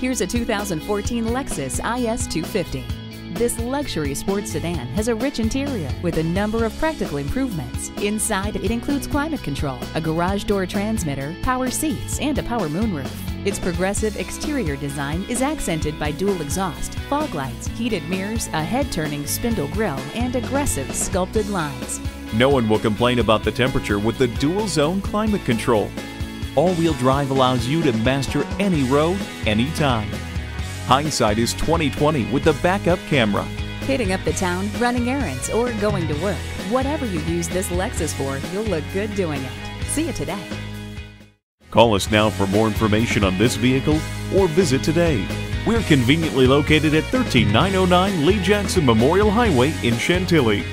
Here's a 2014 Lexus IS 250. This luxury sports sedan has a rich interior with a number of practical improvements. Inside, it includes climate control, a garage door transmitter, power seats, and a power moonroof. Its progressive exterior design is accented by dual exhaust, fog lights, heated mirrors, a head-turning spindle grille, and aggressive sculpted lines. No one will complain about the temperature with the dual zone climate control. All-wheel drive allows you to master any road, anytime. Hindsight is 2020 with the backup camera. Hitting up the town, running errands, or going to work. Whatever you use this Lexus for, you'll look good doing it. See you today. Call us now for more information on this vehicle or visit today. We're conveniently located at 13909 Lee Jackson Memorial Highway in Chantilly.